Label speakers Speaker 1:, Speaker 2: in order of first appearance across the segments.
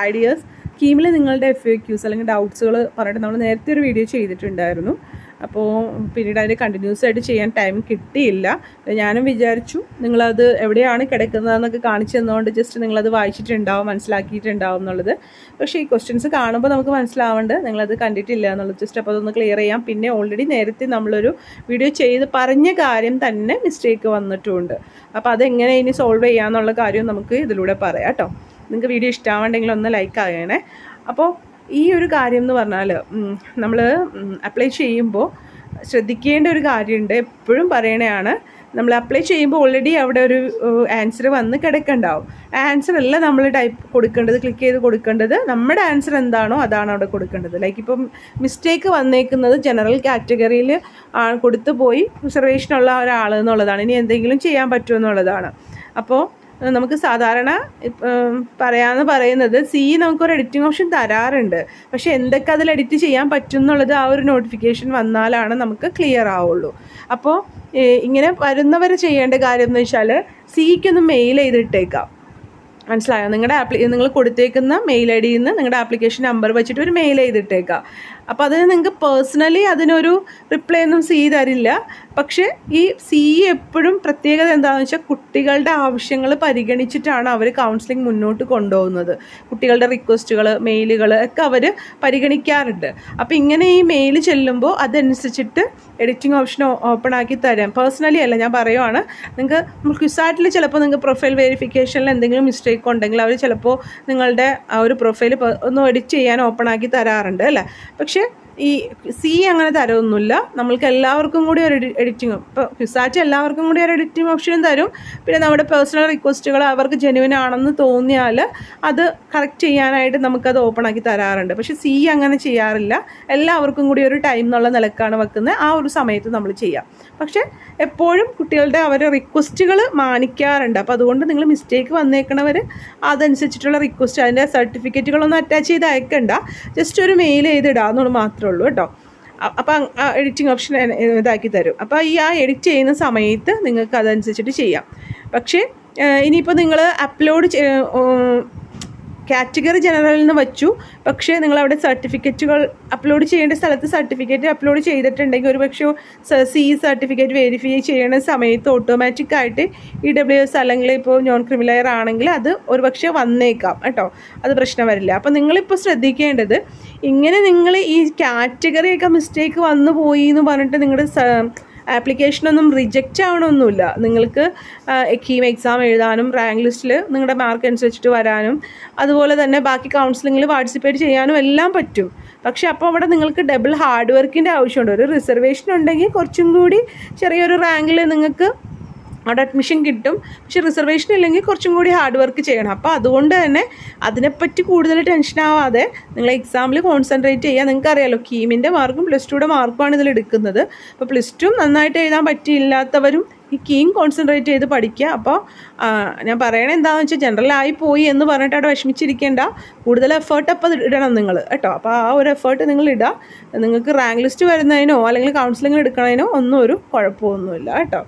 Speaker 1: Ideas സ്കീമിൽ നിങ്ങളുടെ F A Qs അല്ലെങ്കിൽ ഡൗട്ട്സുകൾ പറഞ്ഞിട്ട് നമ്മൾ നേരത്തെ ഒരു വീഡിയോ ചെയ്തിട്ടുണ്ടായിരുന്നു. അപ്പോൾ പിന്നീട് അതിന് കണ്ടിന്യൂസ് ആയിട്ട് ചെയ്യാൻ ടൈം കിട്ടിയില്ല. ഞാനും വിചാരിച്ചു നിങ്ങളത് എവിടെയാണ് കിടക്കുന്നതെന്നൊക്കെ കാണിച്ചു തന്നുകൊണ്ട് ജസ്റ്റ് നിങ്ങളത് വായിച്ചിട്ടുണ്ടാവും മനസ്സിലാക്കിയിട്ടുണ്ടാവും എന്നുള്ളത്. പക്ഷേ ഈ ക്വസ്റ്റ്യൻസ് കാണുമ്പോൾ നമുക്ക് മനസ്സിലാവേണ്ടത് നിങ്ങളത് കണ്ടിട്ടില്ല എന്നുള്ളത്. ജസ്റ്റ് അപ്പോൾ അതൊന്ന് ക്ലിയർ ചെയ്യാം. പിന്നെ ഓൾറെഡി നേരത്തെ നമ്മളൊരു വീഡിയോ ചെയ്ത് പറഞ്ഞ കാര്യം തന്നെ മിസ്റ്റേക്ക് വന്നിട്ടുമുണ്ട് അപ്പോൾ അതെങ്ങനെ ഇനി സോൾവ് ചെയ്യാമെന്നുള്ള കാര്യം നമുക്ക് ഇതിലൂടെ പറയാം കേട്ടോ. നിങ്ങൾക്ക് വീഡിയോ ഇഷ്ടമാവുണ്ടെങ്കിൽ ഒന്ന് ലൈക്ക് ആകണേ. അപ്പോൾ ഈ ഒരു കാര്യം എന്ന് പറഞ്ഞാൽ നമ്മൾ അപ്ലൈ ചെയ്യുമ്പോൾ ശ്രദ്ധിക്കേണ്ട ഒരു കാര്യമുണ്ട് എപ്പോഴും പറയണതാണ് നമ്മൾ അപ്ലൈ ചെയ്യുമ്പോൾ ഓൾറെഡി അവിടെ ഒരു ആൻസർ വന്ന് കിടക്കണ്ടാവും. ആൻസർ അല്ല നമ്മൾ ടൈപ്പ് കൊടുക്കേണ്ടത് ക്ലിക്ക് ചെയ്ത് കൊടുക്കേണ്ടത്. നമ്മുടെ ആൻസർ എന്താണോ അതാണ് അവിടെ കൊടുക്കേണ്ടത്. ലൈക്ക് ഇപ്പം മിസ്റ്റേക്ക് വന്നേക്കുന്നത് ജനറൽ കാറ്റഗറിയിൽ കൊടുത്തു പോയി റിസർവേഷനുള്ള ഒരാൾ എന്നുള്ളതാണ്. ഇനി എന്തെങ്കിലും ചെയ്യാൻ പറ്റുമെന്നുള്ളതാണ് അപ്പോൾ നമുക്ക് സാധാരണ പറയാന്ന് പറയുന്നത് സി നമുക്കൊരു എഡിറ്റിംഗ് ഓപ്ഷൻ തരാറുണ്ട്. പക്ഷെ എന്തൊക്കെ അതിൽ എഡിറ്റ് ചെയ്യാൻ പറ്റും എന്നുള്ളത് ആ ഒരു നോട്ടിഫിക്കേഷൻ വന്നാലാണ് നമുക്ക് ക്ലിയർ ആവുള്ളൂ. അപ്പോൾ ഇങ്ങനെ വരുന്നവർ ചെയ്യേണ്ട കാര്യം എന്ന് വെച്ചാൽ സിക്കൊന്ന് മെയിൽ ചെയ്തിട്ടേക്കാം. മനസ്സിലായോ? നിങ്ങളുടെ ആപ്ലി നിങ്ങൾ കൊടുത്തേക്കുന്ന മെയിൽ ഐ ഡിയിൽ നിന്ന് നിങ്ങളുടെ ആപ്ലിക്കേഷൻ നമ്പർ വെച്ചിട്ട് ഒരു മെയിൽ ചെയ്തിട്ടേക്കാം. അപ്പോൾ അതിന് നിങ്ങൾക്ക് പേഴ്സണലി അതിനൊരു റിപ്ലൈ ഒന്നും സി തരില്ല. പക്ഷേ ഈ സി എപ്പോഴും പ്രത്യേകത എന്താണെന്ന് വെച്ചാൽ കുട്ടികളുടെ ആവശ്യങ്ങൾ പരിഗണിച്ചിട്ടാണ് അവർ കൗൺസിലിംഗ് മുന്നോട്ട് കൊണ്ടുപോകുന്നത്. കുട്ടികളുടെ റിക്വസ്റ്റുകൾ മെയിലുകൾ ഒക്കെ അവർ പരിഗണിക്കാറുണ്ട്. അപ്പോൾ ഇങ്ങനെ ഈ മെയിൽ ചെല്ലുമ്പോൾ അതനുസരിച്ചിട്ട് എഡിറ്റിംഗ് ഓപ്ഷൻ ഓപ്പൺ ആക്കി തരാം. പേഴ്സണലി അല്ല ഞാൻ പറയുവാണ്. നിങ്ങൾക്ക് ക്വിസാറ്റിൽ ചിലപ്പോൾ നിങ്ങൾക്ക് പ്രൊഫൈൽ വെരിഫിക്കേഷനിൽ എന്തെങ്കിലും മിസ്റ്റേക്ക് ഉണ്ടെങ്കിൽ അവർ ചിലപ്പോൾ നിങ്ങളുടെ ആ ഒരു പ്രൊഫൈൽ ഒന്ന് എഡിറ്റ് ചെയ്യാൻ ഓപ്പൺ ആക്കി തരാറുണ്ട് അല്ലേ? പക്ഷേ হচ্ছে ഈ സി അങ്ങനെ തരമൊന്നുമില്ല നമ്മൾക്ക് എല്ലാവർക്കും കൂടി ഒരു എഡിറ്റിംഗ് ഇപ്പോൾ ഫിസാച്ച് എല്ലാവർക്കും കൂടി ഒരു എഡിറ്റിംഗ് ഓപ്ഷനും തരും. പിന്നെ നമ്മുടെ പേഴ്സണൽ റിക്വസ്റ്റുകൾ അവർക്ക് ജെനുവിൻ ആണെന്ന് തോന്നിയാൽ അത് കറക്റ്റ് ചെയ്യാനായിട്ട് നമുക്കത് ഓപ്പൺ ആക്കി തരാറുണ്ട്. പക്ഷേ സി അങ്ങനെ ചെയ്യാറില്ല. എല്ലാവർക്കും കൂടി ഒരു ടൈം എന്നുള്ള നിലക്കാണ് വെക്കുന്നത്. ആ ഒരു സമയത്ത് നമ്മൾ ചെയ്യാം. പക്ഷേ എപ്പോഴും കുട്ടികളുടെ അവരുടെ റിക്വസ്റ്റുകൾ മാനിക്കാറുണ്ട്. അപ്പോൾ അതുകൊണ്ട് നിങ്ങൾ മിസ്റ്റേക്ക് വന്നേക്കണവർ അതനുസരിച്ചിട്ടുള്ള റിക്വസ്റ്റ് അതിന്റെ സർട്ടിഫിക്കറ്റുകളൊന്നും അറ്റാച്ച് ചെയ്ത് അയക്കണ്ട. ജസ്റ്റ് ഒരു മെയിൽ ചെയ്തിടാന്നുള്ളൂ എന്നുള്ളത് മാത്രമേ ഉള്ളൂ കേട്ടോ അപ്പം എഡിറ്റിംഗ് ഓപ്ഷൻ ഇതാക്കി തരും. അപ്പോൾ ഈ ആ എഡിറ്റ് ചെയ്യുന്ന സമയത്ത് നിങ്ങൾക്ക് അതനുസരിച്ചിട്ട് ചെയ്യാം. പക്ഷേ ഇനിയിപ്പോൾ നിങ്ങൾ അപ്ലോഡ് കാറ്റഗറി ജനറലിൽ നിന്ന് വച്ചു. പക്ഷേ നിങ്ങൾ അവിടെ സർട്ടിഫിക്കറ്റുകൾ അപ്ലോഡ് ചെയ്യേണ്ട സ്ഥലത്ത് സർട്ടിഫിക്കറ്റ് അപ്ലോഡ് ചെയ്തിട്ടുണ്ടെങ്കിൽ ഒരു പക്ഷേ സി സർട്ടിഫിക്കറ്റ് വെരിഫൈ ചെയ്യുന്ന സമയത്ത് ഓട്ടോമാറ്റിക്കായിട്ട് ഇ ഡബ്ല്യു എസ് അല്ലെങ്കിൽ ഇപ്പോൾ നോൺ ക്രിമിനലയർ ആണെങ്കിൽ അത് ഒരു പക്ഷേ വന്നേക്കാം കേട്ടോ. അത് പ്രശ്നം വരില്ല. അപ്പോൾ നിങ്ങളിപ്പോൾ ശ്രദ്ധിക്കേണ്ടത് ഇങ്ങനെ നിങ്ങൾ ഈ കാറ്റഗറിയൊക്കെ മിസ്റ്റേക്ക് വന്നു പോയി എന്ന് പറഞ്ഞിട്ട് നിങ്ങളുടെ ആപ്ലിക്കേഷനൊന്നും റിജക്റ്റ് ആവണമൊന്നുമില്ല. നിങ്ങൾക്ക് കീം എക്സാം എഴുതാനും റാങ്ക് ലിസ്റ്റിൽ നിങ്ങളുടെ മാർക്ക് അനുസരിച്ചിട്ട് വരാനും അതുപോലെ തന്നെ ബാക്കി കൗൺസിലിങ്ങിൽ പാർട്ടിസിപ്പേറ്റ് ചെയ്യാനും എല്ലാം പറ്റും. പക്ഷേ അപ്പോൾ അവിടെ നിങ്ങൾക്ക് ഡബിൾ ഹാർഡ് വർക്കിന്റെ ആവശ്യമുണ്ട്. ഒരു റിസർവേഷൻ ഉണ്ടെങ്കിൽ കുറച്ചും കൂടി ചെറിയൊരു റാങ്കിൽ നിങ്ങൾക്ക് അവിടെ അഡ്മിഷൻ കിട്ടും. പക്ഷെ റിസർവേഷൻ ഇല്ലെങ്കിൽ കുറച്ചും കൂടി ഹാർഡ് വർക്ക് ചെയ്യണം. അപ്പോൾ അതുകൊണ്ട് തന്നെ അതിനെപ്പറ്റി കൂടുതൽ ടെൻഷൻ ആവാതെ നിങ്ങൾ എക്സാമിൽ കോൺസെൻട്രേറ്റ് ചെയ്യുക. നിങ്ങൾക്ക് അറിയാലോ കീമിന്റെ മാർക്കും പ്ലസ് ടുയുടെ മാർക്കുമാണ് ഇതിൽ എടുക്കുന്നത്. അപ്പോൾ പ്ലസ് ടു നന്നായിട്ട് എഴുതാൻ പറ്റിയില്ലാത്തവരും ഈ കീം കോൺസെൻട്രേറ്റ് ചെയ്ത് പഠിക്കുക. അപ്പോൾ ഞാൻ പറയണത് എന്താണെന്ന് വെച്ചാൽ ജനറലായി പോയി എന്ന് പറഞ്ഞിട്ട് അവിടെ വിഷമിച്ചിരിക്കേണ്ട. കൂടുതൽ എഫേർട്ട് അപ്പോൾ ഇടണം നിങ്ങൾ കേട്ടോ. അപ്പോൾ ആ ഒരു എഫേർട്ട് നിങ്ങൾ ഇടുക. നിങ്ങൾക്ക് റാങ്ക് ലിസ്റ്റ് വരുന്നതിനോ അല്ലെങ്കിൽ കൗൺസിലിംഗ് എടുക്കുന്നതിനോ ഒന്നും ഒരു കുഴപ്പമൊന്നുമില്ല കേട്ടോ.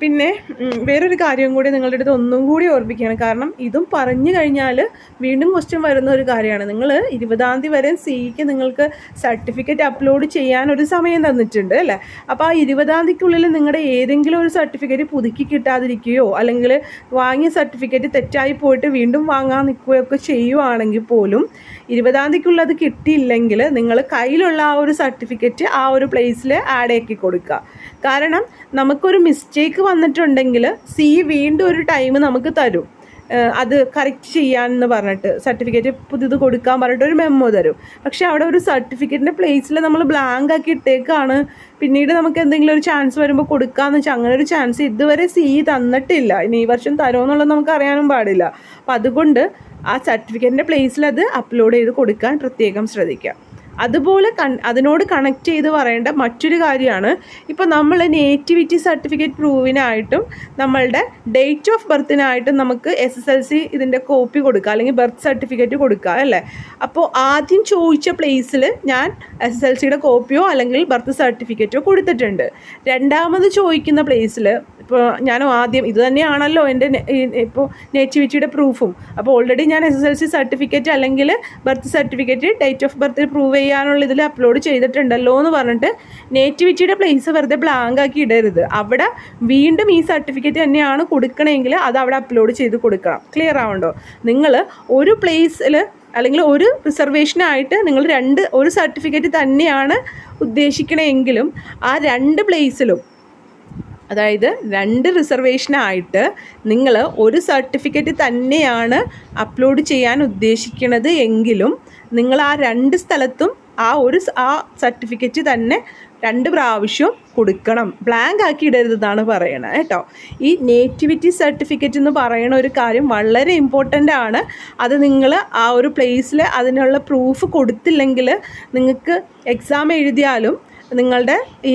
Speaker 1: പിന്നെ വേറൊരു കാര്യം കൂടി നിങ്ങളുടെ അടുത്ത് ഒന്നും കൂടി ഓർമ്മിക്കുകയാണ്. കാരണം ഇതും പറഞ്ഞു കഴിഞ്ഞാൽ വീണ്ടും ക്വസ്റ്റ്യൻ വരുന്ന ഒരു കാര്യമാണ്. നിങ്ങൾ ഇരുപതാം തീയതി വരെ സിഇക്ക് നിങ്ങൾക്ക് സർട്ടിഫിക്കറ്റ് അപ്ലോഡ് ചെയ്യാൻ ഒരു സമയം തന്നിട്ടുണ്ട് അല്ലേ? അപ്പോൾ ആ ഇരുപതാം തീയതിക്കുള്ളിൽ നിങ്ങളുടെ ഏതെങ്കിലും ഒരു സർട്ടിഫിക്കറ്റ് പുതുക്കി കിട്ടാതിരിക്കുകയോ അല്ലെങ്കിൽ വാങ്ങിയ സർട്ടിഫിക്കറ്റ് തെറ്റായി പോയിട്ട് വീണ്ടും വാങ്ങാൻ നിൽക്കുകയൊക്കെ ചെയ്യുവാണെങ്കിൽ പോലും ഇരുപതാം തീയതിക്കുള്ളത് കിട്ടിയില്ലെങ്കിൽ നിങ്ങൾ കയ്യിലുള്ള ആ ഒരു സർട്ടിഫിക്കറ്റ് ആ ഒരു പ്ലേസിൽ ആഡ് ആക്കി കൊടുക്കുക. കാരണം നമുക്കൊരു മിസ്റ്റേക്ക് വന്നിട്ടുണ്ടെങ്കിൽ സി വീണ്ടും ഒരു ടൈം നമുക്ക് തരും. അത് കറക്റ്റ് ചെയ്യാമെന്ന് പറഞ്ഞിട്ട് സർട്ടിഫിക്കറ്റ് പുതിയത് കൊടുക്കാൻ പറഞ്ഞിട്ട് ഒരു മെമ്മോ തരും. പക്ഷെ അവിടെ ഒരു സർട്ടിഫിക്കറ്റിന്റെ പ്ലേസിൽ നമ്മൾ ബ്ലാങ്ക് ആക്കി ഇട്ടേക്കാണ്. പിന്നീട് നമുക്ക് എന്തെങ്കിലും ഒരു ചാൻസ് വരുമ്പോൾ കൊടുക്കാമെന്ന് വെച്ചാൽ അങ്ങനെ ഒരു ചാൻസ് ഇതുവരെ സി തന്നിട്ടില്ല. ഇനി ഈ വർഷം തരുമെന്നുള്ളത് നമുക്ക് അറിയാനും പാടില്ല. അപ്പം അതുകൊണ്ട് ആ സർട്ടിഫിക്കറ്റിന്റെ പ്ലേസിൽ അത് അപ്ലോഡ് ചെയ്ത് കൊടുക്കാൻ പ്രത്യേകം ശ്രദ്ധിക്കുക അതുപോലെ കൺ അതിനോട് കണക്ട് ചെയ്ത് പറയേണ്ട മറ്റൊരു കാര്യമാണ്. ഇപ്പോൾ നമ്മൾ നേറ്റിവിറ്റി സർട്ടിഫിക്കറ്റ് പ്രൂവിനായിട്ടും നമ്മളുടെ ഡേറ്റ് ഓഫ് ബർത്തിനായിട്ടും നമുക്ക് എസ് എസ് എൽ സി ഇതിന്റെ കോപ്പി കൊടുക്കുക അല്ലെങ്കിൽ ബർത്ത് സർട്ടിഫിക്കറ്റ് കൊടുക്കുക അല്ലേ? അപ്പോൾ ആദ്യം ചോദിച്ച പ്ലേസിൽ ഞാൻ എസ് എസ് എൽ സിയുടെ കോപ്പിയോ അല്ലെങ്കിൽ ബർത്ത് സർട്ടിഫിക്കറ്റോ കൊടുത്തിട്ടുണ്ട്. രണ്ടാമത് ചോദിക്കുന്ന പ്ലേസിൽ ഇപ്പോൾ ഞാൻ ആദ്യം ഇത് തന്നെയാണല്ലോ എന്റെ ഇപ്പോൾ നേറ്റിവിറ്റിയുടെ പ്രൂഫും അപ്പോൾ ഓൾറെഡി ഞാൻ S S L C certificate അല്ലെങ്കിൽ birth certificate date of birth prove ചെയ്യാനുള്ള ഇതിൽ അപ്ലോഡ് ചെയ്തിട്ടുണ്ടല്ലോ എന്ന് പറഞ്ഞിട്ട് നേറ്റിവിറ്റിയുടെ പ്ലേസ് വെറുതെ ബ്ലാങ്ക് ആക്കി ഇടരുത്. അവിടെ വീണ്ടും ഈ സർട്ടിഫിക്കറ്റ് തന്നെയാണ് കൊടുക്കണമെങ്കിൽ അത് അവിടെ അപ്ലോഡ് ചെയ്ത് കൊടുക്കണം. ക്ലിയർ ആവണ്ടോ? നിങ്ങൾ ഒരു പ്ലേസിൽ അല്ലെങ്കിൽ ഒരു റിസർവേഷനായിട്ട് നിങ്ങൾ രണ്ട് ഒരു സർട്ടിഫിക്കറ്റ് തന്നെയാണ് ഉദ്ദേശിക്കണമെങ്കിലും ആ രണ്ട് പ്ലേസിലും അതായത് രണ്ട് റിസർവേഷനായിട്ട് നിങ്ങൾ ഒരു സർട്ടിഫിക്കറ്റ് തന്നെയാണ് അപ്ലോഡ് ചെയ്യാൻ ഉദ്ദേശിക്കുന്നത് എങ്കിലും നിങ്ങൾ ആ രണ്ട് സ്ഥലത്തും ആ ഒരു ആ സർട്ടിഫിക്കറ്റ് തന്നെ രണ്ട് പ്രാവശ്യം കൊടുക്കണം. ബ്ലാങ്ക് ആക്കി ഇടരുതെന്നാണ് പറയണത് കേട്ടോ. ഈ നേറ്റിവിറ്റി സർട്ടിഫിക്കറ്റ് എന്ന് പറയുന്ന ഒരു കാര്യം വളരെ ഇമ്പോർട്ടന്റ് ആണ്. അത് നിങ്ങൾ ആ ഒരു പ്ലേസിൽ അതിനുള്ള പ്രൂഫ് കൊടുത്തില്ലെങ്കിൽ നിങ്ങൾക്ക് എക്സാം എഴുതിയാലും നിങ്ങളുടെ ഈ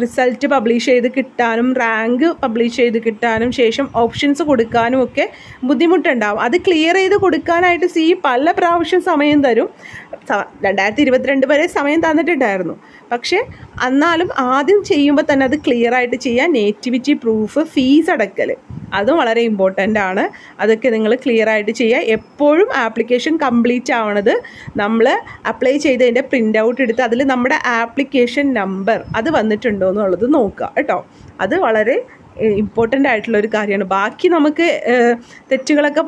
Speaker 1: റിസൾട്ട് പബ്ലിഷ് ചെയ്ത് കിട്ടാനും റാങ്ക് പബ്ലിഷ് ചെയ്ത് കിട്ടാനും ശേഷം ഓപ്ഷൻസ് കൊടുക്കാനും ഒക്കെ ബുദ്ധിമുട്ടുണ്ടാവും. അത് ക്ലിയർ ചെയ്ത് കൊടുക്കാനായിട്ട് സി പല പ്രാവശ്യം സമയം തരും. രണ്ടായിരത്തി ഇരുപത്തിരണ്ട് വരെ സമയം തന്നിട്ടുണ്ടായിരുന്നു. പക്ഷേ എന്നാലും ആദ്യം ചെയ്യുമ്പോൾ തന്നെ അത് ക്ലിയർ ആയിട്ട് ചെയ്യാൻ നേറ്റിവിറ്റി പ്രൂഫ് ഫീസ് അടക്കൽ അതും വളരെ ഇമ്പോർട്ടന്റ് ആണ്. അതൊക്കെ നിങ്ങൾ ക്ലിയർ ആയിട്ട് ചെയ്യുക എപ്പോഴും ആപ്ലിക്കേഷൻ കംപ്ലീറ്റ് ആവണത് നമ്മൾ അപ്ലൈ ചെയ്തതിന്റെ പ്രിന്റ് ഔട്ട് എടുത്ത് അതിൽ നമ്മുടെ ആപ്ലിക്കേഷൻ നമ്പർ അത് വന്നിട്ടുണ്ടോ എന്നുള്ളത് നോക്കുക കേട്ടോ. അത് വളരെ ഇമ്പോർട്ടന്റ് ആയിട്ടുള്ള ഒരു കാര്യമാണ്. ബാക്കി നമുക്ക് തെറ്റുകളൊക്കെ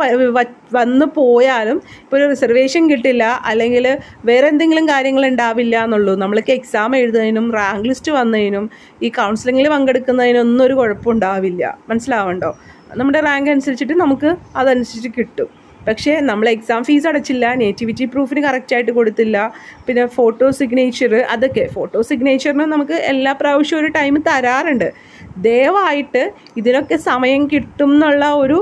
Speaker 1: വന്ന് പോയാലും ഇപ്പോൾ ഒരു റിസർവേഷൻ കിട്ടില്ല അല്ലെങ്കിൽ വേറെ എന്തെങ്കിലും കാര്യങ്ങൾ ഉണ്ടാവില്ല എന്നുള്ളൂ. നമ്മൾക്ക് എക്സാം എഴുതുന്നതിനും റാങ്ക് ലിസ്റ്റ് വന്നതിനും ഈ കൗൺസിലിങ്ങിൽ പങ്കെടുക്കുന്നതിനൊന്നും ഒരു കുഴപ്പമുണ്ടാവില്ല മനസ്സിലാവണ്ടോ? നമ്മുടെ റാങ്ക് അനുസരിച്ചിട്ട് നമുക്ക് അതനുസരിച്ച് കിട്ടും. പക്ഷേ നമ്മൾ എക്സാം ഫീസ് അടച്ചില്ല നേറ്റിവിറ്റി പ്രൂഫിന് കറക്റ്റായിട്ട് കൊടുത്തില്ല പിന്നെ ഫോട്ടോ സിഗ്നേച്ചർ അതൊക്കെ. ഫോട്ടോ സിഗ്നേച്ചറിന് നമുക്ക് എല്ലാ പ്രാവശ്യവും ഒരു ടൈം തരാറുണ്ട്. ദയവായിട്ട് ഇതിനൊക്കെ സമയം കിട്ടും എന്നുള്ള ഒരു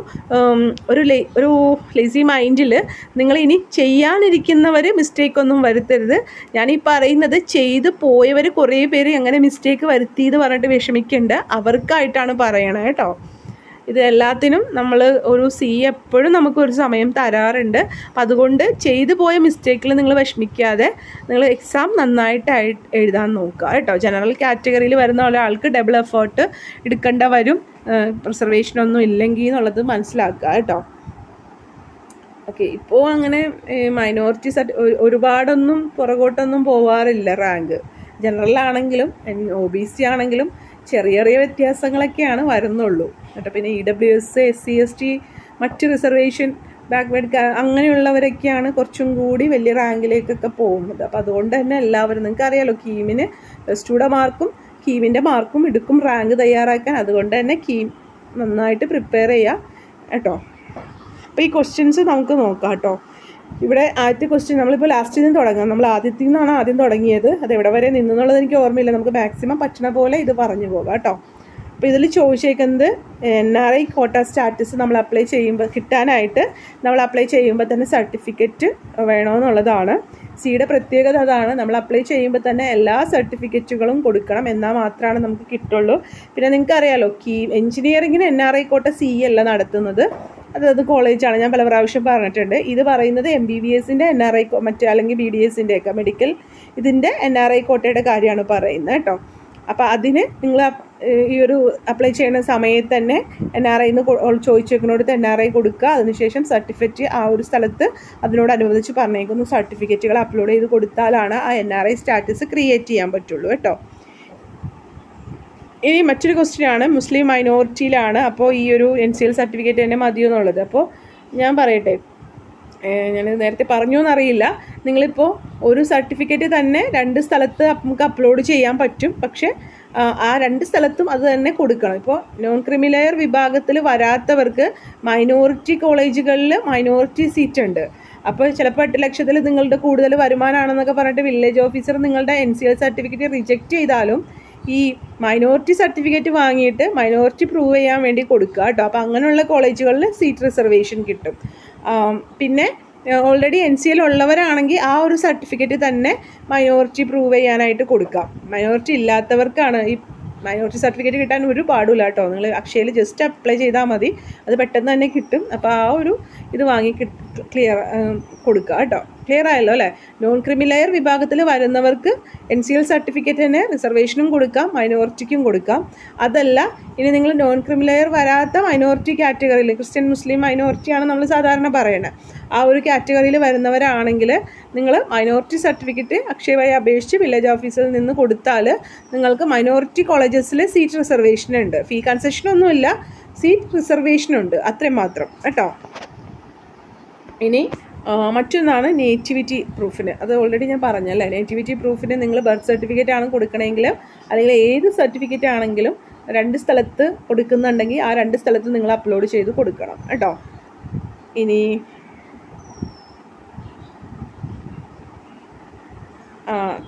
Speaker 1: ഒരു ലേ ഒരു ലേസി മൈൻഡിൽ നിങ്ങൾ ഇനി ചെയ്യാനിരിക്കുന്നവർ മിസ്റ്റേക്ക് ഒന്നും വരുത്തരുത്. ഈ പറയുന്നത് ചെയ്ത് പോയവർ കുറേ പേര് അങ്ങനെ മിസ്റ്റേക്ക് വരുത്തി എന്ന് പറഞ്ഞിട്ട് വിഷമിക്കേണ്ട. അവർക്കായിട്ടാണ് പറയണത് കേട്ടോ ഇത് എല്ലാത്തിനും നമ്മൾ ഒരു സി എപ്പോഴും നമുക്കൊരു സമയം തരാറുണ്ട്. അപ്പം അതുകൊണ്ട് ചെയ്തു പോയ മിസ്റ്റേക്കിൽ നിങ്ങൾ വിഷമിക്കാതെ നിങ്ങൾ എക്സാം നന്നായിട്ട് എഴുതാൻ നോക്കുക കേട്ടോ. ജനറൽ കാറ്റഗറിയിൽ വരുന്ന ഒരാൾക്ക് ഡബിൾ എഫേർട്ട് എടുക്കേണ്ട വരും. പ്രിസർവേഷനൊന്നും ഇല്ലെങ്കിൽ എന്നുള്ളത് മനസ്സിലാക്കുക കേട്ടോ. ഓക്കെ ഇപ്പോൾ അങ്ങനെ മൈനോറിറ്റി സർട്ടി ഒരുപാടൊന്നും പുറകോട്ടൊന്നും പോവാറില്ല റാങ്ക്. ജനറലാണെങ്കിലും ഒ ബി സി ആണെങ്കിലും ചെറിയ ചെറിയ വ്യത്യാസങ്ങളൊക്കെയാണ് വരുന്നുള്ളൂ. എന്നിട്ട് പിന്നെ E W S S C S T മറ്റ് റിസർവേഷൻ ബാക്ക്വേർഡ് അങ്ങനെയുള്ളവരൊക്കെയാണ് കുറച്ചും കൂടി വലിയ റാങ്കിലേക്കൊക്കെ പോകുന്നത്. അപ്പോൾ അതുകൊണ്ട് തന്നെ എല്ലാവരും നിങ്ങൾക്ക് അറിയാലോ കീമിന് പ്ലസ് ടുയുടെ മാർക്കും കീമിന്റെ മാർക്കും എടുക്കും റാങ്ക് തയ്യാറാക്കാൻ. അതുകൊണ്ട് തന്നെ കീം നന്നായിട്ട് പ്രിപ്പയർ ചെയ്യുക കേട്ടോ. അപ്പോൾ ഈ ക്വസ്റ്റ്യൻസ് നമുക്ക് നോക്കാം കേട്ടോ. ഇവിടെ ആദ്യത്തെ ക്വസ്റ്റ്യൻ നമ്മളിപ്പോൾ ലാസ്റ്റിൽ നിന്ന് തുടങ്ങാം. നമ്മൾ ആദ്യത്തിൽ നിന്നാണ് ആദ്യം തുടങ്ങിയത്. അത് എവിടെ വരെ നിന്നെന്നുള്ളത് എനിക്ക് ഓർമ്മയില്ല. നമുക്ക് മാക്സിമം പറ്റണ പോലെ ഇത് പറഞ്ഞു പോകാം കേട്ടോ. അപ്പോൾ ഇതിൽ ചോദിച്ചേക്കുന്നത് N R I quota status നമ്മൾ അപ്ലൈ ചെയ്യുമ്പോൾ കിട്ടാനായിട്ട് നമ്മൾ അപ്ലൈ ചെയ്യുമ്പോൾ തന്നെ സർട്ടിഫിക്കറ്റ് വേണമെന്നുള്ളതാണ് സിയുടെ പ്രത്യേകത അതാണ് നമ്മൾ അപ്ലൈ ചെയ്യുമ്പോൾ തന്നെ എല്ലാ സർട്ടിഫിക്കറ്റുകളും കൊടുക്കണം എന്നാൽ മാത്രമാണ് നമുക്ക് കിട്ടുള്ളൂ. പിന്നെ നിങ്ങൾക്ക് അറിയാലോ കീ എഞ്ചിനീയറിങ്ങിന് N R I quota C അല്ല നടത്തുന്നത്. അതായത് കോളേജാണ് ഞാൻ പല പ്രാവശ്യം പറഞ്ഞിട്ടുണ്ട്. ഇത് പറയുന്നത് എം ബി ബി എസിന്റെ എൻ ആർ ഐ മറ്റേ അല്ലെങ്കിൽ ബി ഡി എസിന്റെ ഒക്കെ മെഡിക്കൽ ഇതിന്റെ എൻ ആർ ഐ കോട്ടയുടെ കാര്യമാണ് പറയുന്നത് കേട്ടോ. അപ്പോൾ അതിന് നിങ്ങൾ ഈ ഒരു അപ്ലൈ ചെയ്യുന്ന സമയത്ത് തന്നെ എൻ ആർ ഐന്ന് ചോദിച്ചേക്കുന്നോടത്ത് എൻ ആർ ഐ കൊടുക്കുക. അതിനുശേഷം സർട്ടിഫിക്കറ്റ് ആ ഒരു സ്ഥലത്ത് അതിനോടനുബന്ധിച്ച് പറഞ്ഞേക്കുന്ന. സർട്ടിഫിക്കറ്റുകൾ അപ്ലോഡ് ചെയ്ത് കൊടുത്താലാണ് ആ N R I status create ചെയ്യാൻ പറ്റുള്ളൂ കേട്ടോ. ഇനി മറ്റൊരു ക്വസ്റ്റ്യൻ ആണ്. മുസ്ലിം മൈനോറിറ്റിയിലാണ് അപ്പോൾ ഈ ഒരു എൻ സി എൽ സർട്ടിഫിക്കറ്റ് തന്നെ മതിയോ എന്നുള്ളത്. അപ്പോൾ ഞാൻ പറയട്ടെ. ഞാൻ നേരത്തെ പറഞ്ഞു എന്നറിയില്ല നിങ്ങളിപ്പോൾ ഒരു സർട്ടിഫിക്കറ്റ് തന്നെ രണ്ട് സ്ഥലത്ത് നമുക്ക് അപ്ലോഡ് ചെയ്യാൻ പറ്റും. പക്ഷേ ആ, രണ്ട് സ്ഥലത്തും അത് തന്നെ കൊടുക്കണം. ഇപ്പോൾ നോൺ ക്രിമിലെയർ വിഭാഗത്തിൽ വരാത്തവർക്ക് മൈനോറിറ്റി കോളേജുകളിൽ മൈനോറിറ്റി സീറ്റ് ഉണ്ട്. അപ്പോൾ ചിലപ്പോൾ എട്ട് ലക്ഷത്തിൽ നിങ്ങളുടെ കൂടുതൽ വരുമാനമാണെന്നൊക്കെ പറഞ്ഞിട്ട് വില്ലേജ് ഓഫീസർ നിങ്ങളുടെ N C L certificate reject ചെയ്താലും ഈ മൈനോറിറ്റി സർട്ടിഫിക്കറ്റ് വാങ്ങിയിട്ട് മൈനോറിറ്റി പ്രൂവ് ചെയ്യാൻ വേണ്ടി കൊടുക്കുക കേട്ടോ. അപ്പോൾ അങ്ങനെയുള്ള കോളേജുകളിൽ സീറ്റ് റിസർവേഷൻ കിട്ടും. പിന്നെ ഓൾറെഡി എൻ സി എൽ ഉള്ളവരാണെങ്കിൽ ആ ഒരു സർട്ടിഫിക്കറ്റ് തന്നെ മൈനോറിറ്റി പ്രൂവ് ചെയ്യാനായിട്ട് കൊടുക്കാം. മൈനോറിറ്റി ഇല്ലാത്തവർക്കാണ് ഈ മൈനോറിറ്റി സർട്ടിഫിക്കറ്റ് കിട്ടാൻ ഒരു പാടില്ല കേട്ടോ. നിങ്ങൾ അക്ഷയയിൽ ജസ്റ്റ് അപ്ലൈ ചെയ്താൽ മതി. അത് പെട്ടെന്ന് തന്നെ കിട്ടും. അപ്പോൾ ആ ഒരു ഇത് വാങ്ങി ക്ലിയർ കൊടുക്കുക കേട്ടോ. ക്ലിയർ ആയല്ലോ അല്ലേ? നോൺ ക്രിമിലെയർ വിഭാഗത്തിൽ വരുന്നവർക്ക് എൻ സി എൽ സർട്ടിഫിക്കറ്റിന് റിസർവേഷനും കൊടുക്കാം മൈനോറിറ്റിക്കും കൊടുക്കാം. അതല്ല ഇനി നിങ്ങൾ നോൺ ക്രിമിലെയർ വരാത്ത മൈനോറിറ്റി കാറ്റഗറിയിൽ ക്രിസ്ത്യൻ മുസ്ലിം മൈനോറിറ്റിയാണ് നമ്മൾ സാധാരണ പറയുന്നത് ആ ഒരു കാറ്റഗറിയിൽ വരുന്നവരാണെങ്കിൽ നിങ്ങൾ മൈനോറിറ്റി സർട്ടിഫിക്കറ്റ് അക്ഷയവായി അപേക്ഷിച്ച് വില്ലേജ് ഓഫീസിൽ നിന്ന് കൊടുത്താൽ നിങ്ങൾക്ക് മൈനോറിറ്റി കോളേജസിൽ സീറ്റ് റിസർവേഷൻ ഉണ്ട്. ഫീ കൺസെഷനൊന്നുമില്ല സീറ്റ് റിസർവേഷനുണ്ട് അത്രയും മാത്രം. കേട്ടോ? ഇനി മറ്റൊന്നാണ് നേറ്റിവിറ്റി പ്രൂഫിന് അത് ഓൾറെഡി ഞാൻ പറഞ്ഞല്ലേ നേറ്റിവിറ്റി പ്രൂഫിന് നിങ്ങൾ ബർത്ത് സർട്ടിഫിക്കറ്റ് ആണ് കൊടുക്കണമെങ്കിൽ അല്ലെങ്കിൽ ഏത് സർട്ടിഫിക്കറ്റ് ആണെങ്കിലും രണ്ട് സ്ഥലത്ത് കൊടുക്കുന്നുണ്ടെങ്കിൽ ആ രണ്ട് സ്ഥലത്ത് നിങ്ങൾ അപ്ലോഡ് ചെയ്ത് കൊടുക്കണം കേട്ടോ. ഇനി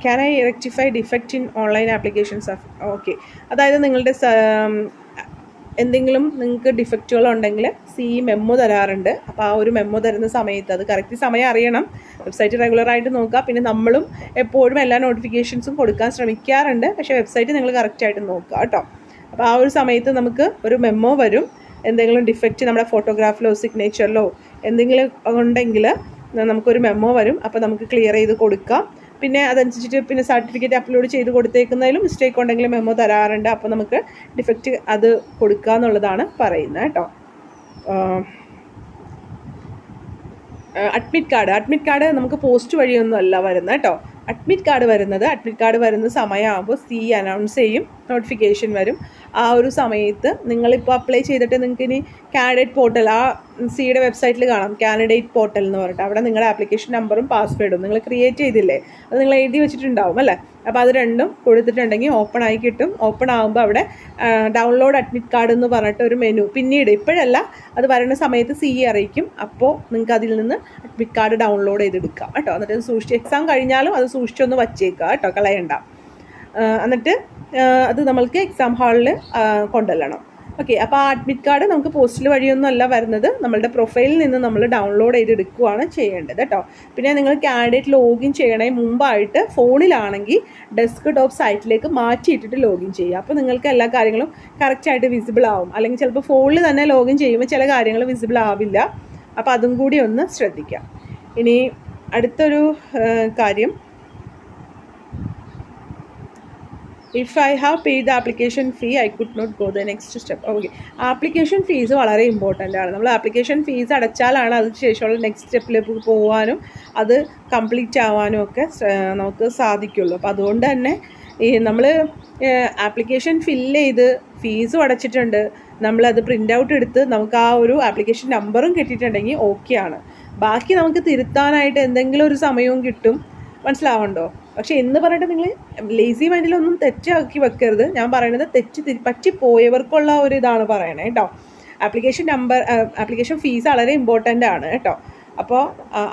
Speaker 1: can I rectify defect in online applications okay അതായത് നിങ്ങളുടെ എന്തെങ്കിലും നിങ്ങൾക്ക് ഡിഫക്റ്റുകൾ ഉണ്ടെങ്കിൽ സി മെമ്മോ തരാറുണ്ട്. അപ്പോൾ ആ ഒരു മെമ്മോ തരുന്ന സമയത്ത് അത് കറക്റ്റ് സമയം അറിയണം. വെബ്സൈറ്റ് റെഗുലറായിട്ട് നോക്കുക. പിന്നെ നമ്മളും എപ്പോഴും എല്ലാ നോട്ടിഫിക്കേഷൻസും കൊടുക്കാൻ ശ്രമിക്കാറുണ്ട്. പക്ഷേ വെബ്സൈറ്റ് നിങ്ങൾ കറക്റ്റായിട്ട് നോക്കുക കേട്ടോ. അപ്പോൾ ആ ഒരു സമയത്ത് നമുക്ക് ഒരു മെമ്മോ വരും. എന്തെങ്കിലും ഡിഫക്റ്റ് നമ്മുടെ ഫോട്ടോഗ്രാഫിലോ സിഗ്നേച്ചറിലോ എന്തെങ്കിലും ഉണ്ടെങ്കിൽ നമുക്കൊരു മെമ്മോ വരും. അപ്പോൾ നമുക്ക് ക്ലിയർ ചെയ്ത് കൊടുക്കാം. പിന്നെ അതനുസരിച്ചിട്ട് പിന്നെ സർട്ടിഫിക്കറ്റ് അപ്ലോഡ് ചെയ്ത് കൊടുത്തേക്കുന്നതിലും മിസ്റ്റേക്ക് ഉണ്ടെങ്കിൽ മെമ്മോ തരാറുണ്ട്. അപ്പോൾ നമുക്ക് ഡിഫക്റ്റ് അത് കൊടുക്കുക എന്നുള്ളതാണ് പറയുന്നത് കേട്ടോ. അഡ്മിറ്റ് കാർഡ് അഡ്മിറ്റ് കാർഡ് നമുക്ക് പോസ്റ്റ് വഴിയൊന്നും അല്ല വരുന്നത് കേട്ടോ. അഡ്മിറ്റ് കാർഡ് വരുന്നത് അഡ്മിറ്റ് കാർഡ് വരുന്ന സമയമാകുമ്പോൾ സി അനൗൺസ് ചെയ്യും നോട്ടിഫിക്കേഷൻ വരും. ആ ഒരു സമയത്ത് നിങ്ങളിപ്പോൾ അപ്ലൈ ചെയ്തിട്ട് നിങ്ങൾക്ക് ഇനി കാൻഡിഡേറ്റ് പോർട്ടൽ ആ സിയുടെ വെബ്സൈറ്റിൽ കാണാം. കാൻഡിഡേറ്റ് പോർട്ടൽ എന്ന് പറഞ്ഞിട്ട്. അവിടെ നിങ്ങളുടെ ആപ്ലിക്കേഷൻ നമ്പറും പാസ്വേഡും നിങ്ങൾ ക്രിയേറ്റ് ചെയ്തില്ലേ? അത് നിങ്ങൾ എഴുതി വെച്ചിട്ടുണ്ടാവും അല്ലേ? അപ്പോൾ അത് രണ്ടും കൊടുത്തിട്ടുണ്ടെങ്കിൽ ഓപ്പൺ ആയി കിട്ടും. ഓപ്പൺ ആകുമ്പോൾ അവിടെ ഡൗൺലോഡ് അഡ്മിറ്റ് കാർഡ് എന്ന് പറഞ്ഞിട്ട് ഒരു മെനു പിന്നീട് ഇപ്പോഴല്ല അത് വരുന്ന സമയത്ത് സി അറിയിക്കും. അപ്പോൾ നിങ്ങൾക്ക് അതിൽ നിന്ന് അഡ്മിറ്റ് കാർഡ് ഡൗൺലോഡ് ചെയ്തെടുക്കാം കേട്ടോ. എന്നിട്ട് സൂക്ഷിച്ച് എക്സാം കഴിഞ്ഞാലും അത് സൂക്ഷിച്ചൊന്ന് വച്ചേക്കുക കേട്ടോ. കളയണ്ട. എന്നിട്ട് അത് നമ്മൾക്ക് എക്സാം ഹാളിൽ കൊണ്ടുവരണം. ഓക്കെ അപ്പോൾ ആ അഡ്മിറ്റ് കാർഡ് നമുക്ക് പോസ്റ്റിൽ വഴിയൊന്നും അല്ല വരുന്നത്. നമ്മളുടെ പ്രൊഫൈലിൽ നിന്ന് നമ്മൾ ഡൗൺലോഡ് ചെയ്ത് ചെയ്തെടുക്കുകയാണ് ചെയ്യേണ്ടത് കേട്ടോ. പിന്നെ നിങ്ങൾ കാൻഡിഡേറ്റ് ലോഗിൻ ചെയ്യണേ മുമ്പായിട്ട് ഫോണിലാണെങ്കിൽ ഡെസ്ക് ടോപ്പ് സൈറ്റിലേക്ക് മാറ്റിയിട്ടിട്ട് ലോഗിൻ ചെയ്യുക. അപ്പോൾ നിങ്ങൾക്ക് എല്ലാ കാര്യങ്ങളും കറക്റ്റായിട്ട് വിസിബിൾ ആവും. അല്ലെങ്കിൽ ചിലപ്പോൾ ഫോണിൽ തന്നെ ലോഗിൻ ചെയ്യുമ്പോൾ ചില കാര്യങ്ങൾ വിസിബിൾ ആവില്ല. അപ്പോൾ അതും കൂടി ഒന്ന് ശ്രദ്ധിക്കാം ഇനി അടുത്തൊരു കാര്യം. If I have paid the application fee I could not go the next step okay application fees വളരെ ഇമ്പോർട്ടന്റ് ആണ്. നമ്മൾ ആപ്ലിക്കേഷൻ ഫീസ് അടച്ചാലാണ് അതിന് ശേഷമുള്ള നെക്സ്റ്റ് സ്റ്റെപ്പിലേക്ക് പോകാനും അത് കംപ്ലീറ്റ് ആവാനും ഒക്കെ നമുക്ക് സാധിക്കുള്ളൂ. അപ്പോൾ അതുകൊണ്ട് തന്നെ ഈ നമ്മൾ ആപ്ലിക്കേഷൻ ഫില്ല് ചെയ്ത് ഫീസും അടച്ചിട്ടുണ്ട്. നമ്മളത് പ്രിന്റ് ഔട്ട് എടുത്ത് നമുക്ക് ആ ഒരു ആപ്ലിക്കേഷൻ നമ്പറും കിട്ടിയിട്ടുണ്ടെങ്കിൽ ഓക്കെയാണ് ബാക്കി നമുക്ക് തിരുത്താനായിട്ട് എന്തെങ്കിലും ഒരു സമയവും കിട്ടും. മനസ്സിലാവണ്ടോ പക്ഷെ എന്ന് പറഞ്ഞിട്ട് നിങ്ങൾ ലേസി മൈൻഡിലൊന്നും തെറ്റാക്കി വെക്കരുത്. ഞാൻ പറയുന്നത് തെറ്റ് പറ്റിപ്പോയവർക്കുള്ള ഒരു ഇതാണ് പറയണേ കേട്ടോ ആപ്ലിക്കേഷൻ നമ്പർ ആപ്ലിക്കേഷൻ ഫീസ് വളരെ ഇമ്പോർട്ടന്റ് ആണ് കേട്ടോ അപ്പോൾ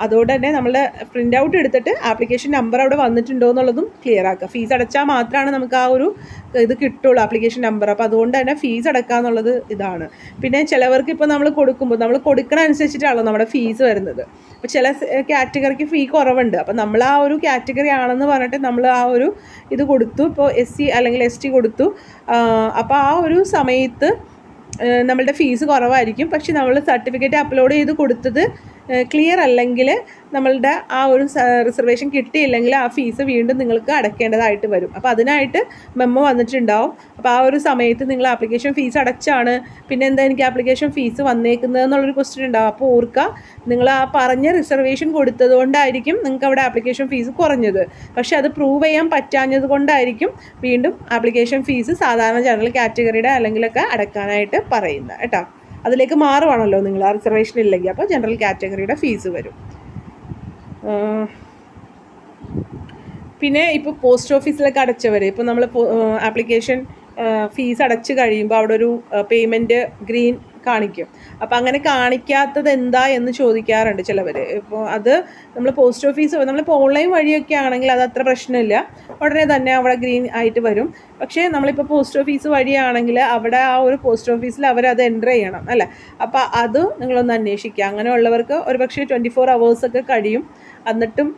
Speaker 1: അതുകൊണ്ട് തന്നെ നമ്മൾ പ്രിന്റ് ഔട്ട് എടുത്തിട്ട് ആപ്ലിക്കേഷൻ നമ്പർ അവിടെ വന്നിട്ടുണ്ടോ എന്നുള്ളതും ക്ലിയർ ആക്കുക. ഫീസ് അടച്ചാൽ മാത്രമാണ് നമുക്ക് ആ ഒരു ഇത് കിട്ടുള്ളൂ ആപ്ലിക്കേഷൻ നമ്പർ അപ്പോൾ അതുകൊണ്ട് തന്നെ ഫീസ് അടക്കുക എന്നുള്ളത് ഇതാണ്. പിന്നെ ചിലവർക്ക് ഇപ്പോൾ നമ്മൾ കൊടുക്കുമ്പോൾ നമ്മൾ കൊടുക്കണ അനുസരിച്ചിട്ടാണല്ലോ നമ്മുടെ ഫീസ് വരുന്നത്. അപ്പോൾ ചില കാറ്റഗറിക്ക് ഫീ കുറവുണ്ട്. അപ്പോൾ നമ്മൾ ആ ഒരു കാറ്റഗറി ആണെന്ന് പറഞ്ഞിട്ട് നമ്മൾ ആ ഒരു ഇത് കൊടുത്തു. ഇപ്പോൾ എസ് സി അല്ലെങ്കിൽ എസ് ടി കൊടുത്തു അപ്പോൾ ആ ഒരു സമയത്ത് നമ്മളുടെ ഫീസ് കുറവായിരിക്കും. പക്ഷെ നമ്മൾ സർട്ടിഫിക്കറ്റ് അപ്ലോഡ് ചെയ്ത് കൊടുത്തത് ക്ലിയർ അല്ലെങ്കിൽ നമ്മളുടെ ആ ഒരു റിസർവേഷൻ കിട്ടിയില്ലെങ്കിൽ ആ ഫീസ് വീണ്ടും നിങ്ങൾക്ക് അടയ്ക്കേണ്ടതായിട്ട് വരും. അപ്പോൾ അതിനായിട്ട് മെമ്മോ വന്നിട്ടുണ്ടാവും. അപ്പോൾ ആ ഒരു സമയത്ത് നിങ്ങൾ ആപ്ലിക്കേഷൻ ഫീസ് അടച്ചാണ്. പിന്നെ എന്താ എനിക്ക് ആപ്ലിക്കേഷൻ ഫീസ് വന്നേക്കുന്നത് എന്നുള്ളൊരു ക്വസ്റ്റ്യൻ ഉണ്ടാവും. അപ്പോൾ ഓർക്കുക നിങ്ങൾ ആ പറഞ്ഞ റിസർവേഷൻ കൊടുത്തത് കൊണ്ടായിരിക്കും നിങ്ങൾക്ക് അവിടെ ആപ്ലിക്കേഷൻ ഫീസ് കുറഞ്ഞത്. പക്ഷേ അത് പ്രൂവ് ചെയ്യാൻ പറ്റാഞ്ഞത് കൊണ്ടായിരിക്കും വീണ്ടും ആപ്ലിക്കേഷൻ ഫീസ് സാധാരണ ജനറൽ കാറ്റഗറിയുടെ അല്ലെങ്കിലൊക്കെ അടക്കാനായിട്ട് പറയുന്നത്. കേട്ടോ. അതിലേക്ക് മാറുവാണല്ലോ നിങ്ങൾ ആ റിസർവേഷൻ ഇല്ലെങ്കിൽ. അപ്പോൾ ജനറൽ കാറ്റഗറിയുടെ ഫീസ് വരും. പിന്നെ ഇപ്പോൾ പോസ്റ്റ് ഓഫീസിലൊക്കെ അടച്ചവർ ഇപ്പോൾ നമ്മൾ ആപ്ലിക്കേഷൻ ഫീസ് അടച്ച് കഴിയുമ്പോൾ അവിടെ ഒരു പേയ്മെന്റ് ഗ്രീൻ കാണിക്കും. അപ്പം അങ്ങനെ കാണിക്കാത്തത് എന്താ എന്ന് ചോദിക്കാറുണ്ട് ചിലവർ ഇപ്പോൾ അത് നമ്മൾ പോസ്റ്റ് ഓഫീസ് നമ്മളിപ്പോൾ ഓൺലൈൻ വഴിയൊക്കെ ആണെങ്കിൽ അത് അത്ര പ്രശ്നമില്ല. ഉടനെ തന്നെ അവിടെ ഗ്രീൻ ആയിട്ട് വരും. പക്ഷേ നമ്മളിപ്പോൾ പോസ്റ്റ് ഓഫീസ് വഴിയാണെങ്കിൽ അവിടെ ആ ഒരു പോസ്റ്റ് ഓഫീസിൽ അവരത് എന്റർ ചെയ്യണം അല്ലേ? അപ്പോൾ അത് നിങ്ങളൊന്ന് അന്വേഷിക്കുക. അങ്ങനെയുള്ളവർക്ക് ഒരു പക്ഷേ ട്വന്റി ഫോർ അവേഴ്സൊക്കെ കഴിയും. എന്നിട്ടും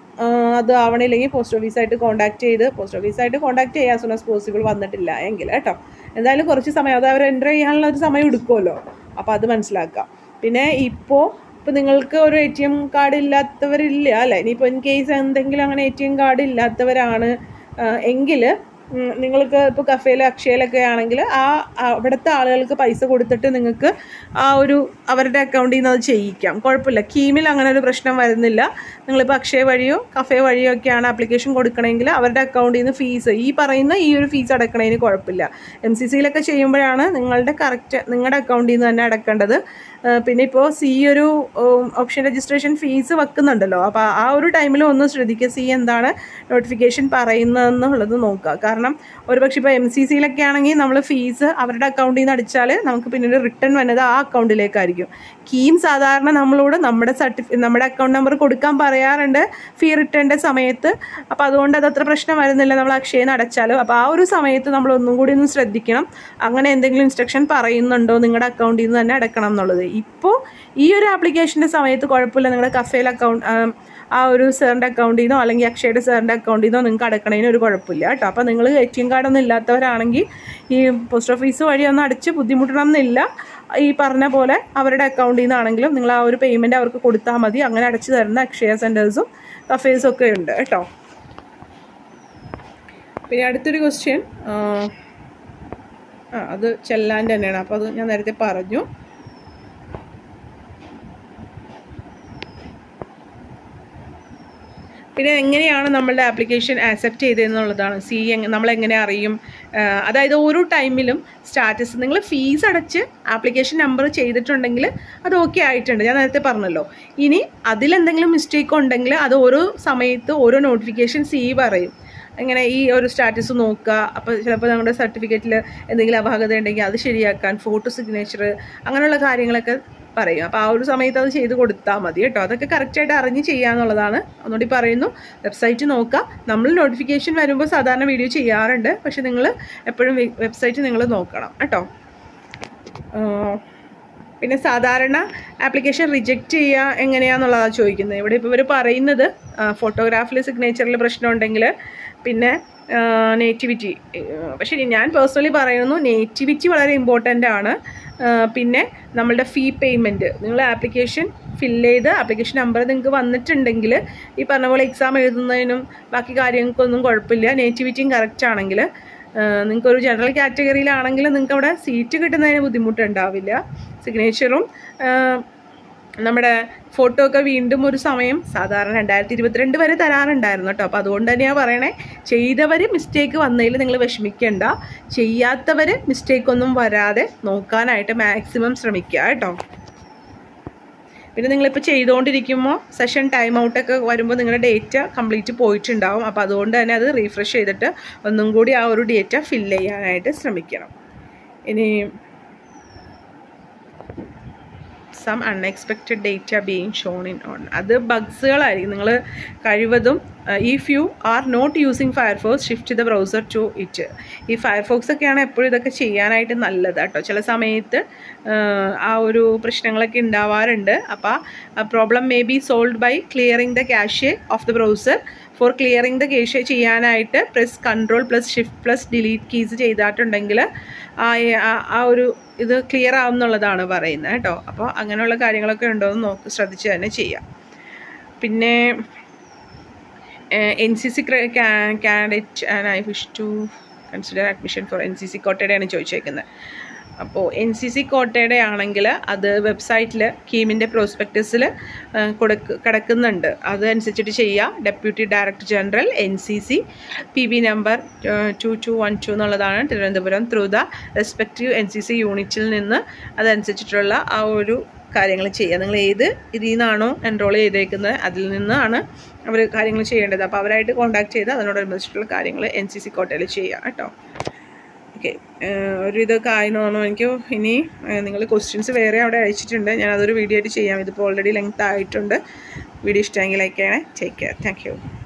Speaker 1: അത് ആവണില്ലെങ്കിൽ പോസ്റ്റ് ഓഫീസായിട്ട് കോൺടാക്ട് ചെയ്ത് പോസ്റ്റ് ഓഫീസായിട്ട് കോൺടാക്ട് ചെയ്യുക ആസ് ആസ് പോസിബിൾ വന്നിട്ടില്ല എങ്കിൽ കേട്ടോ? എന്തായാലും കുറച്ച് സമയം. അത് അവർ എന്റർ ചെയ്യാനുള്ള ഒരു സമയം എടുക്കുമല്ലോ. അപ്പോൾ അത് മനസ്സിലാക്കുക പിന്നെ ഇപ്പോൾ ഇപ്പോൾ നിങ്ങൾക്ക് ഒരു എ ടി എം കാർഡ് ഇല്ലാത്തവരില്ല അല്ലേ? ഇനിയിപ്പോൾ ഇൻ കേസ് എന്തെങ്കിലും അങ്ങനെ എ ടി എം കാർഡ് ഇല്ലാത്തവരാണ് എങ്കിൽ നിങ്ങൾക്ക് ഇപ്പോൾ കഫേയിലോ അക്ഷയയിലൊക്കെ ആണെങ്കിൽ ആ അവിടുത്തെ ആളുകൾക്ക് പൈസ കൊടുത്തിട്ട് നിങ്ങൾക്ക് ആ ഒരു അവരുടെ അക്കൗണ്ടിൽ നിന്ന് അത് ചെയ്യിക്കാം. കുഴപ്പമില്ല. കീമിൽ അങ്ങനെ ഒരു പ്രശ്നം വരുന്നില്ല. നിങ്ങളിപ്പോൾ അക്ഷയ വഴിയോ കഫേ വഴിയോ ഒക്കെയാണ് ആപ്ലിക്കേഷൻ കൊടുക്കണമെങ്കിൽ അവരുടെ അക്കൗണ്ടിൽ നിന്ന് ഫീസ് ഈ പറയുന്ന ഈ ഒരു ഫീസ് അടക്കണതിന് കുഴപ്പമില്ല. എം സി സിയിലൊക്കെ ചെയ്യുമ്പോഴാണ് നിങ്ങളുടെ കറക്റ്റ് നിങ്ങളുടെ അക്കൗണ്ടിൽ നിന്ന് തന്നെ അടക്കേണ്ടത്. പിന്നെ ഇപ്പോൾ സി ഒരു ഓപ്ഷൻ രജിസ്ട്രേഷൻ ഫീസ് വെക്കുന്നുണ്ടല്ലോ. അപ്പോൾ ആ ഒരു ടൈമിൽ ഒന്ന് ശ്രദ്ധിക്കുക സി എന്താണ് നോട്ടിഫിക്കേഷൻ പറയുന്നതെന്നുള്ളത് നോക്കുക. കാരണം ഒരുപക്ഷെ ഇപ്പോൾ എം സി സിയിലൊക്കെ ആണെങ്കിൽ നമ്മൾ ഫീസ് അവരുടെ അക്കൗണ്ടിൽ നിന്ന് അടിച്ചാൽ നമുക്ക് പിന്നീട് റിട്ടേൺ വരുന്നത് ആ അക്കൗണ്ടിലേക്കായിരിക്കും കീം സാധാരണ നമ്മളോട് നമ്മുടെ സർട്ടിഫി നമ്മുടെ അക്കൗണ്ട് നമ്പർ കൊടുക്കാൻ പറയാറുണ്ട് ഫീ റിട്ടേണിന്റെ സമയത്ത്. അപ്പോൾ അതുകൊണ്ട് അത് അത്ര പ്രശ്നം വരുന്നില്ല. നമ്മൾ അക്ഷയിൽ നിന്ന് അടച്ചാലും. അപ്പോൾ ആ ഒരു സമയത്ത് നമ്മൾ ഒന്നും കൂടി ഒന്ന് ശ്രദ്ധിക്കണം. അങ്ങനെ എന്തെങ്കിലും ഇൻസ്ട്രക്ഷൻ പറയുന്നുണ്ടോ നിങ്ങളുടെ അക്കൗണ്ടിൽ നിന്ന് തന്നെ അടക്കണം എന്നുള്ളത്. ഇപ്പോൾ ഈ ഒരു ആപ്ലിക്കേഷന്റെ സമയത്ത് കുഴപ്പമില്ല. നിങ്ങളുടെ കഫേൽ അക്കൗണ്ട് ആ ഒരു സാറിന്റെ അക്കൗണ്ടിൽ നിന്നോ അല്ലെങ്കിൽ അക്ഷയുടെ സാറിന്റെ അക്കൗണ്ടിൽ നിന്നോ നിങ്ങൾക്ക് അടക്കണതിന് ഒരു കുഴപ്പമില്ല കേട്ടോ. അപ്പോൾ നിങ്ങൾ എ ടി എം കാർഡൊന്നും ഇല്ലാത്തവരാണെങ്കിൽ ഈ പോസ്റ്റ് ഓഫീസ് വഴി ഒന്ന് അടിച്ച് ബുദ്ധിമുട്ടണം എന്നില്ല. ഈ പറഞ്ഞ പോലെ അവരുടെ അക്കൗണ്ടിൽ നിന്നാണെങ്കിലും നിങ്ങൾ ആ ഒരു പേയ്മെന്റ് അവർക്ക് കൊടുത്താൽ മതി. അങ്ങനെ അടച്ചു തരുന്ന അക്ഷയ സെന്റേഴ്സും കഫേസും ഒക്കെ ഉണ്ട് കേട്ടോ. പിന്നെ അടുത്തൊരു ക്വസ്റ്റ്യൻ ആ അത് ചെല്ലാൻ തന്നെയാണ്. അപ്പോൾ അത് ഞാൻ നേരത്തെ പറഞ്ഞു. പിന്നെ എങ്ങനെയാണ് നമ്മളുടെ ആപ്ലിക്കേഷൻ ആക്സെപ്റ്റ് ചെയ്തതെന്നുള്ളതാണ്? സി നമ്മൾ എങ്ങനെ അറിയും? അതായത് ഓരോ ടൈമിലും സ്റ്റാറ്റസ് നിങ്ങൾ ഫീസ് അടച്ച് ആപ്ലിക്കേഷൻ നമ്പർ ചെയ്തിട്ടുണ്ടെങ്കിൽ അത് ഓക്കെ ആയിട്ടുണ്ട്. ഞാൻ നേരത്തെ പറഞ്ഞല്ലോ. ഇനി അതിലെന്തെങ്കിലും മിസ്റ്റേക്ക് ഉണ്ടെങ്കിൽ അത് ഓരോ സമയത്ത് ഓരോ നോട്ടിഫിക്കേഷൻ സി പറയും. അങ്ങനെ ഈ ഒരു സ്റ്റാറ്റസ് നോക്കുക. അപ്പോൾ ചിലപ്പോൾ നമ്മുടെ സർട്ടിഫിക്കറ്റിൽ എന്തെങ്കിലും അപാകത ഉണ്ടെങ്കിൽ അത് ശരിയാക്കാൻ ഫോട്ടോ സിഗ്നേച്ചർ അങ്ങനെയുള്ള കാര്യങ്ങളൊക്കെ പറയും. അപ്പോൾ ആ ഒരു സമയത്ത് അത് ചെയ്ത് കൊടുത്താൽ മതി കേട്ടോ. അതൊക്കെ കറക്റ്റായിട്ട് അറിഞ്ഞ് ചെയ്യാന്നുള്ളതാണ്. ഒന്നുകൂടി പറയുന്നു. വെബ്സൈറ്റ് നോക്കുക നമ്മൾ നോട്ടിഫിക്കേഷൻ വരുമ്പോൾ സാധാരണ വീഡിയോ ചെയ്യാറുണ്ട്. പക്ഷെ നിങ്ങൾ എപ്പോഴും വെബ്സൈറ്റ് നിങ്ങൾ നോക്കണം കേട്ടോ. പിന്നെ സാധാരണ ആപ്ലിക്കേഷൻ റിജക്റ്റ് ചെയ്യുക എങ്ങനെയാണെന്നുള്ളതാണ് ചോദിക്കുന്നത്. ഇവിടെ ഇപ്പോൾ ഇവർ പറയുന്നത് ഫോട്ടോഗ്രാഫിൽ സിഗ്നേച്ചറിൽ പ്രശ്നമുണ്ടെങ്കിൽ പിന്നെ നേറ്റിവിറ്റി പക്ഷേ ഞാൻ പേഴ്സണലി പറയുന്നു നേറ്റിവിറ്റി വളരെ ഇമ്പോർട്ടന്റ് ആണ്. പിന്നെ നമ്മളുടെ ഫീ പേയ്മെന്റ് നിങ്ങൾ ആപ്ലിക്കേഷൻ ഫില്ല് ചെയ്ത് ആപ്ലിക്കേഷൻ നമ്പർ നിങ്ങൾക്ക് വന്നിട്ടുണ്ടെങ്കിൽ ഈ പറഞ്ഞ പോലെ എക്സാം എഴുതുന്നതിനും ബാക്കി കാര്യങ്ങൾക്കൊന്നും കുഴപ്പമില്ല. നേറ്റിവിറ്റിയും കറക്റ്റ് ആണെങ്കിൽ നിങ്ങൾക്കൊരു ജനറൽ കാറ്റഗറിയിലാണെങ്കിൽ നിങ്ങൾക്ക് അവിടെ സീറ്റ് കിട്ടുന്നതിന് ബുദ്ധിമുട്ടുണ്ടാവില്ല. സിഗ്നേച്ചറും നമ്മുടെ ഫോട്ടോ ഒക്കെ വീണ്ടും ഒരു സമയം സാധാരണ രണ്ടായിരത്തി ഇരുപത്തിരണ്ട് വരെ തരാറുണ്ടായിരുന്നു കേട്ടോ. അപ്പോൾ അതുകൊണ്ട് തന്നെയാണ് പറയണേ ചെയ്തവർ മിസ്റ്റേക്ക് വന്നതിൽ നിങ്ങൾ വിഷമിക്കേണ്ട. ചെയ്യാത്തവർ മിസ്റ്റേക്ക് ഒന്നും വരാതെ നോക്കാനായിട്ട് മാക്സിമം ശ്രമിക്കുക കേട്ടോ. പിന്നെ നിങ്ങളിപ്പോൾ ചെയ്തുകൊണ്ടിരിക്കുമ്പോൾ സെഷൻ ടൈം ഔട്ടൊക്കെ വരുമ്പോൾ നിങ്ങളുടെ ഡേറ്റ കംപ്ലീറ്റ് പോയിട്ടുണ്ടാവും. അപ്പോൾ അതുകൊണ്ട് തന്നെ അത് റീഫ്രഷ് ചെയ്തിട്ട് ഒന്നും കൂടി ആ ഒരു ഡേറ്റ ഫില്ല് ചെയ്യാനായിട്ട് ശ്രമിക്കണം. ഇനി some unexpected data being shown in on അത് ബഗ്സുകളായിരിക്കും നിങ്ങൾ കഴിവതും if you are not using Firefox shift the browser to it ഈ ഫയർഫോക്സ് ഒക്കെയാണ് എപ്പോഴും ഇതൊക്കെ ചെയ്യാനായിട്ട് നല്ലത് കേട്ടോ. ചില സമയത്ത് ആ ഒരു പ്രശ്നങ്ങളൊക്കെ ഉണ്ടാവാറുണ്ട്. അപ്പോൾ problem may be solved by clearing the cache of the browser for clearing the cache ചെയ്യാനായിട്ട് press control plus shift plus delete keys ചെയ്തിട്ടുണ്ടെങ്കിൽ ആ ഒരു ഇത് ക്ലിയർ ആവും എന്നുള്ളതാണ് പറയുന്നത് കേട്ടോ. അപ്പോൾ അങ്ങനെയുള്ള കാര്യങ്ങളൊക്കെ ഉണ്ടോ എന്ന് നോക്ക് ശ്രദ്ധിച്ച് തന്നെ ചെയ്യാം. പിന്നെ N C C candidate and I wish to consider admission for N C C കോട്ടയുടെയാണ് ചോദിച്ചേക്കുന്നത്. അപ്പോൾ എൻ സി സി കോട്ടയുടെ ആണെങ്കിൽ അത് വെബ്സൈറ്റിൽ കീമിന്റെ പ്രോസ്പെക്ടസിൽ കൊടുക്ക് കിടക്കുന്നുണ്ട്. അതനുസരിച്ചിട്ട് ചെയ്യുക deputy director general N C C P B number two two one two എന്നുള്ളതാണ് Thiruvananthapuram through the respective N C C യൂണിറ്റിൽ നിന്ന് അതനുസരിച്ചിട്ടുള്ള ആ ഒരു കാര്യങ്ങൾ ചെയ്യുക. നിങ്ങൾ ഏത് ഇതിൽ നിന്നാണോ എൻറോൾ ചെയ്തേക്കുന്നത് അതിൽ നിന്നാണ് അവർ കാര്യങ്ങൾ ചെയ്യേണ്ടത്. അപ്പോൾ അവരായിട്ട് കോൺടാക്ട് ചെയ്ത് അതിനോടനുബന്ധിച്ചിട്ടുള്ള കാര്യങ്ങൾ എൻ സി സി കോട്ടയിൽ ചെയ്യുക കേട്ടോ. ഓക്കെ. ഒരു ഇതൊക്കെ ആയെന്ന് തോന്നുന്നു എനിക്ക്. ഇനി നിങ്ങൾ ക്വസ്റ്റ്യൻസ് വേറെ അവിടെ അയച്ചിട്ടുണ്ട്. ഞാൻ അതൊരു വീഡിയോ ആയിട്ട് ചെയ്യാം. ഇതിപ്പോൾ ഓൾറെഡി ലെങ്ത് ആയിട്ടുണ്ട്. വീഡിയോ ഇഷ്ടമെങ്കിൽ ലൈക്ക് ചെയ്യണേ. Take care thank